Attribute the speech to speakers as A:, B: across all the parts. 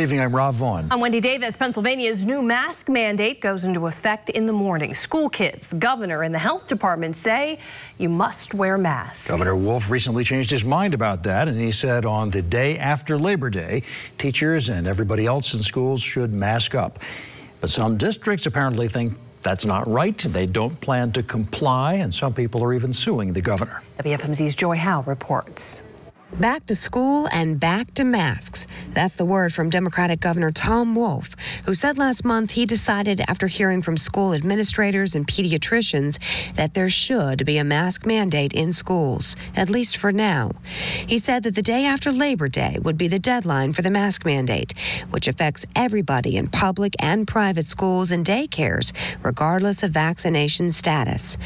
A: Evening, I'm Rob Vaughn.
B: I'm Wendy Davis. Pennsylvania's new mask mandate goes into effect in the morning. School kids, the governor, and the health department say you must wear masks.
A: Governor Wolf recently changed his mind about that, and he said on the day after Labor Day, teachers and everybody else in schools should mask up. But some districts apparently think that's not right. They don't plan to comply, and some people are even suing the governor.
B: WFMZ's Joy Howe reports.
C: Back to school and back to masks. That's the word from Democratic Governor Tom Wolf, who said last month he decided after hearing from school administrators and pediatricians that there should be a mask mandate in schools, at least for now. He said that the day after Labor Day would be the deadline for the mask mandate, which affects everybody in public and private schools and daycares, regardless of vaccination status.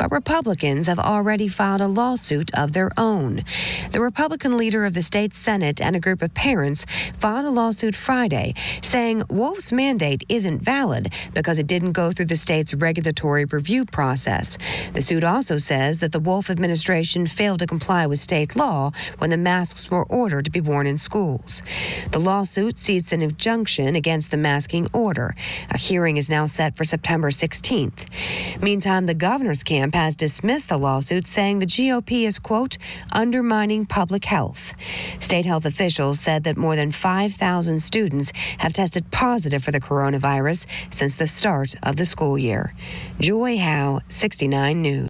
C: But Republicans have already filed a lawsuit of their own. The Republicans Republican leader of the state Senate and a group of parents filed a lawsuit Friday saying Wolf's mandate isn't valid because it didn't go through the state's regulatory review process. The suit also says that the Wolf administration failed to comply with state law when the masks were ordered to be worn in schools. The lawsuit seeks an injunction against the masking order. A hearing is now set for September 16th. Meantime, the governor's camp has dismissed the lawsuit, saying the GOP is, quote, undermining public public health. State health officials said that more than 5,000 students have tested positive for the coronavirus since the start of the school year. Joy Howe, 69 News.